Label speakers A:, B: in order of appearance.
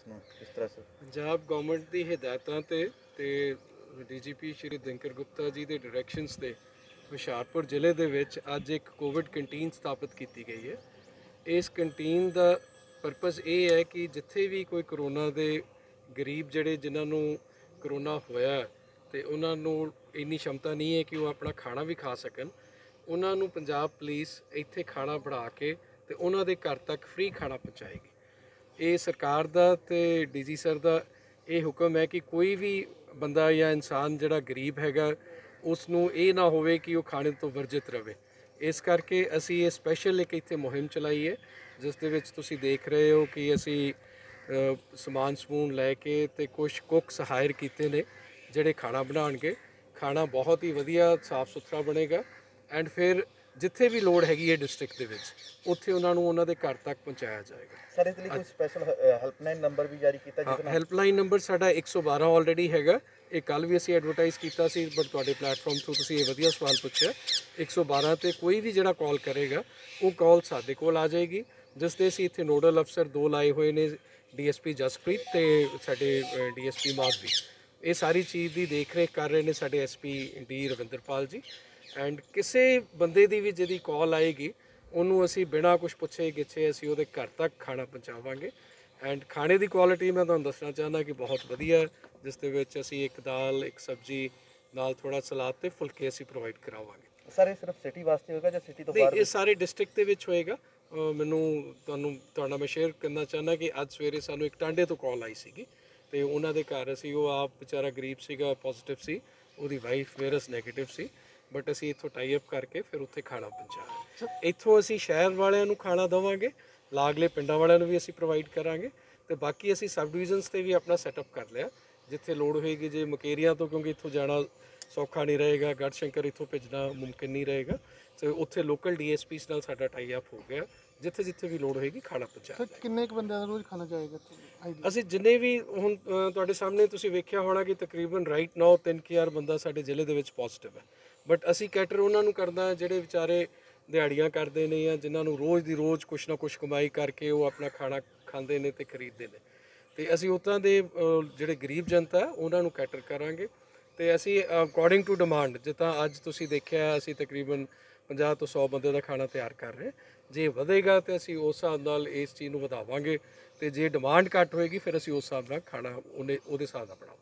A: ਇਸ ਨੂੰ ਕਿਸ ਤਰ੍ਹਾਂ ਸਰ।
B: ਪੰਜਾਬ ਗਵਰਨਮੈਂਟ ਦੀ ਹਦਾਇਤਾਂ ਤੇ ਤੇ ਡੀਜੀਪੀ ਸ਼੍ਰੀ ਦਿਨਕਰ ਗੁਪਤਾ ਜੀ ਦੇ ਡਾਇਰੈਕਸ਼ਨਸ ਤੇ ਹੁਸ਼ਿਆਰਪੁਰ ਜ਼ਿਲ੍ਹੇ ਦੇ ਵਿੱਚ ਅੱਜ ਇੱਕ ਕੋਵਿਡ ਕੰਟੀਨ ਸਥਾਪਿਤ ਕੀਤੀ ਗਈ ਹੈ। ਇਸ ਕੰਟੀਨ ਦਾ ਪਰਪਸ ਇਹ ਹੈ ਕਿ ਜਿੱਥੇ ਵੀ ਕੋਈ ਕਰੋਨਾ ਦੇ ਗਰੀਬ ਜਿਹੜੇ ਜਿਨ੍ਹਾਂ ਨੂੰ ਕਰੋਨਾ ਹੋਇਆ ਹੈ ਤੇ ਉਹਨਾਂ ਨੂੰ ਇੰਨੀ ਸ਼ਮਤਾ ਨਹੀਂ ਹੈ ਕਿ ਉਹ ਆਪਣਾ ਖਾਣਾ ਵੀ ਖਾ ਸਕਣ, ਉਹਨਾਂ ਨੂੰ ਪੰਜਾਬ ਪੁਲਿਸ ਇੱਥੇ ਖਾਣਾ ਬਣਾ ਕੇ ਤੇ ਉਹਨਾਂ ਦੇ ਘਰ ਤੱਕ ਫ੍ਰੀ ਖਾਣਾ ਪਹੁੰਚਾਏਗੀ। ਇਹ ਸਰਕਾਰ ਦਾ ਤੇ ਡੀਜੀ ਸਰ ਦਾ ਇਹ ਹੁਕਮ ਹੈ ਕਿ ਕੋਈ ਵੀ ਬੰਦਾ ਜਾਂ ਇਨਸਾਨ ਜਿਹੜਾ ਗਰੀਬ ਹੈਗਾ ਉਸ ਨੂੰ ਇਹ ਨਾ ਹੋਵੇ ਕਿ ਉਹ ਖਾਣੇ ਤੋਂ ਵਰਜਿਤ ਰਵੇ। ਇਸ ਕਰਕੇ ਅਸੀਂ ਇਹ ਸਪੈਸ਼ਲ ਇੱਕ ਇੱਥੇ ਮੁਹਿੰਮ ਚਲਾਈ ਹੈ, ਜਿਸ ਦੇ ਵਿੱਚ ਤੁਸੀਂ ਦੇਖ ਰਹੇ ਹੋ ਕਿ ਅਸੀਂ ਸਮਾਨ ਸਮੂਨ ਲੈ ਕੇ ਤੇ ਕੁਝ ਕੁੱਕਸ ਹਾਇਰ ਕੀਤੇ ਨੇ, ਜਿਹੜੇ ਖਾਣਾ ਬਣਾਉਣਗੇ। ਖਾਣਾ ਬਹੁਤ ਹੀ ਵਧੀਆ ਸਾਫ਼ ਸੁਥਰਾ ਬਣੇਗਾ। ਐਂਡ ਫਿਰ ਜਿੱਥੇ ਵੀ ਲੋੜ ਹੈਗੀ ਹੈ ਡਿਸਟ੍ਰਿਕਟ ਦੇ ਵਿੱਚ ਉੱਥੇ ਉਹਨਾਂ ਨੂੰ ਉਹਨਾਂ ਦੇ ਘਰ ਤੱਕ ਪਹੁੰਚਾਇਆ ਜਾਏਗਾ।
A: ਸਰ ਇਸ ਲਈ ਕੋਈ ਸਪੈਸ਼ਲ ਹੈਲਪਲਾਈਨ ਨੰਬਰ ਵੀ ਜਾਰੀ ਕੀਤਾ ਜਿਸ ਨਾਲ
B: ਹੈਲਪਲਾਈਨ ਨੰਬਰ ਸਾਡਾ 112 ਆਲਰੇਡੀ ਹੈਗਾ। ਇਹ ਕੱਲ ਵੀ ਅਸੀਂ ਐਡਵਰਟਾਈਜ਼ ਕੀਤਾ ਸੀ ਬਟ ਤੁਹਾਡੇ ਪਲੇਟਫਾਰਮ ਤੋਂ ਤੁਸੀਂ ਇਹ ਵਧੀਆ ਸਵਾਲ ਪੁੱਛਿਆ। 112 ਤੇ ਕੋਈ ਵੀ ਜਿਹੜਾ ਕਾਲ ਕਰੇਗਾ ਉਹ ਕਾਲ ਸਾਡੇ ਕੋਲ ਆ ਜਾਏਗੀ। ਜਿਸ ਦੇ ਅਸੀਂ ਇੱਥੇ ਨੋਡਲ ਅਫਸਰ ਦੋ ਲਾਏ ਹੋਏ ਨੇ ਡੀਐਸਪੀ ਜਸਪ੍ਰੀਤ ਤੇ ਸਾਡੇ ਡੀਐਸਪੀ ਮਾਧਵੀ। ਇਹ ਸਾਰੀ ਚੀਜ਼ ਦੀ ਦੇਖਰੇਖ ਕਰ ਰਹੇ ਨੇ ਸਾਡੇ ਐਸਪੀ ਡੀ ਰਵਿੰਦਰਪਾਲ ਜੀ। ਐਂਡ ਕਿਸੇ ਬੰਦੇ ਦੀ ਵੀ ਜਿਹਦੀ ਕਾਲ ਆਏਗੀ ਉਹਨੂੰ ਅਸੀਂ ਬਿਨਾਂ ਕੁਝ ਪੁੱਛੇ ਗਿੱਛੇ ਅਸੀਂ ਉਹਦੇ ਘਰ ਤੱਕ ਖਾਣਾ ਪਹੁੰਚਾਵਾਂਗੇ। ਐਂਡ ਖਾਣੇ ਦੀ ਕੁਆਲਿਟੀ ਮੈਂ ਤੁਹਾਨੂੰ ਦੱਸਣਾ ਚਾਹੁੰਦਾ ਕਿ ਬਹੁਤ ਵਧੀਆ ਜਿਸ ਦੇ ਵਿੱਚ ਅਸੀਂ ਇੱਕ ਦਾਲ ਇੱਕ ਸਬਜ਼ੀ ਨਾਲ ਥੋੜਾ ਸਲਾਦ ਤੇ ਫੁਲਕੇ ਅਸੀਂ ਪ੍ਰੋਵਾਈਡ ਕਰਾਵਾਂਗੇ।
A: ਸਰ ਇਹ ਸਿਰਫ ਸਿਟੀ ਵਾਸਤੇ ਹੋਏਗਾ ਜਾਂ ਸਿਟੀ ਤੋਂ ਬਾਹਰ
B: ਇਹ ਸਾਰੇ ਡਿਸਟ੍ਰਿਕਟ ਦੇ ਵਿੱਚ ਹੋਏਗਾ। ਮੈਨੂੰ ਤੁਹਾਨੂੰ ਤੁਹਾਡਾ ਮੈਂ ਸ਼ੇਅਰ ਕਰਨਾ ਚਾਹੁੰਦਾ ਕਿ ਅੱਜ ਸਵੇਰੇ ਸਾਨੂੰ ਇੱਕ ਟਾਂਡੇ ਤੋਂ ਕਾਲ ਆਈ ਸੀਗੀ। ਤੇ ਉਹਨਾਂ ਦੇ ਘਰ ਅਸੀਂ ਉਹ ਆਪ ਵਿਚਾਰਾ ਗਰੀਬ ਸੀਗਾ ਪੋਜ਼ਿਟਿਵ ਸੀ ਉਹਦੀ ਵਾਈਫ ਵਾਇਰਸ 네ਗੇਟਿਵ ਸੀ। ਬਟ ਅਸੀਂ ਇੱਥੋਂ ਟਾਈ ਅਪ ਕਰਕੇ ਫਿਰ ਉੱਥੇ ਖਾਣਾ ਪਹੁੰਚਾਇਆ ਇੱਥੋਂ ਅਸੀਂ ਸ਼ਹਿਰ ਵਾਲਿਆਂ ਨੂੰ ਖਾਣਾ ਦਵਾਂਗੇ ਲਾਗਲੇ ਪਿੰਡਾਂ ਵਾਲਿਆਂ ਨੂੰ ਵੀ ਅਸੀਂ ਪ੍ਰੋਵਾਈਡ ਕਰਾਂਗੇ ਤੇ ਬਾਕੀ ਅਸੀਂ ਸਬ ਡਿਵੀਜ਼ਨਸ ਤੇ ਵੀ ਆਪਣਾ ਸੈਟਅਪ ਕਰ ਲਿਆ ਜਿੱਥੇ ਲੋੜ ਹੋਏਗੀ ਜੇ ਮਕੇਰੀਆਂ ਤੋਂ ਕਿਉਂਕਿ ਇੱਥੋਂ ਜਾਣਾ ਸੌਖਾ ਨਹੀਂ ਰਹੇਗਾ ਗੜਸ਼ੰਕਰ ਇੱਥੋਂ ਭੇਜਣਾ ਮੁਮਕਿਨ ਨਹੀਂ ਰਹੇਗਾ ਤੇ ਉੱਥੇ ਲੋਕਲ ਡੀਐਸਪੀਸ ਨਾਲ ਸਾਡਾ ਟਾਈ ਅਪ ਹੋ ਗਿਆ ਜਿੱਥੇ ਜਿੱਥੇ ਵੀ ਲੋੜ ਹੋਏਗੀ ਖਾਣਾ ਪਹੁੰਚਾਇਆ
C: ਸਰ ਕਿੰਨੇ ਕੁ ਬੰਦਿਆਂ ਦਾ ਰੋਜ਼ ਖਾਣਾ ਜਾਏਗਾ ਇੱਥੇ? ਆਈਡੀਆ
B: ਅਸੀਂ ਜਿੰਨੇ ਵੀ ਹੁਣ ਅ, ਤੁਹਾਡੇ ਸਾਹਮਣੇ ਤੁਸੀਂ ਵੇਖਿਆ ਹੋਣਾ ਕਿ ਤਕਰੀਬਨ ਰਾਈਟ ਨਾਓ 3000 ਬੰਦਾ ਸਾਡੇ ਜ਼ਿਲ੍ਹੇ ਦੇ ਵਿੱਚ ਪੋਜ਼ਿਟਿਵ ਹੈ। ਬਟ ਅਸੀਂ ਕੈਟਰ ਉਹਨਾਂ ਨੂੰ ਕਰਦਾ ਜਿਹੜੇ ਵਿਚਾਰੇ ਦਿਹਾੜੀਆਂ ਕਰਦੇ ਨੇ ਜਾਂ ਜਿਨ੍ਹਾਂ ਨੂੰ ਰੋਜ਼ ਦੀ ਰੋਜ਼ ਕੁਛ ਨਾ ਕੁਛ ਕਮਾਈ ਕਰਕੇ ਉਹ ਆਪਣਾ ਖਾਣਾ ਖਾਂਦੇ ਨੇ ਤੇ ਖਰੀਦਦੇ ਨੇ। ਤੇ ਅਸੀਂ ਉਤਾਂ ਦੇ ਅ, ਜਿਹੜੇ ਗਰੀਬ ਜਨਤਾ ਹੈ, ਉਹਨਾਂ ਨੂੰ ਕੈਟਰ ਕਰਾਂਗੇ। ਤੇ ਅਸੀਂ ਅਕੋਰਡਿੰਗ ਟੂ ਡਿਮਾਂਡ ਜਿੱਦਾਂ ਅੱਜ ਤੁਸੀਂ ਦੇਖਿਆ ਅਸੀਂ ਤਕਰੀਬਨ 50 ਤੋਂ 100 ਬੰਦੇ ਦਾ ਖਾਣਾ ਤਿਆਰ ਕਰ ਰਹੇ ਜੇ ਵਧੇਗਾ ਤੇ ਅਸੀਂ ਉਸ ਹਿਸਾਬ ਨਾਲ ਇਸ ਚੀਜ਼ ਨੂੰ ਵਧਾਵਾਂਗੇ ਤੇ ਜੇ ਡਿਮਾਂਡ ਘੱਟ ਹੋਏਗੀ, ਫਿਰ ਅਸੀਂ ਉਸ ਹਿਸਾਬ ਨਾਲ ਖਾਣਾ ਉਹਨੇ ਉਹਦੇ ਹਿਸਾਬ ਨਾਲ ਬਣਾਵਾਂਗੇ।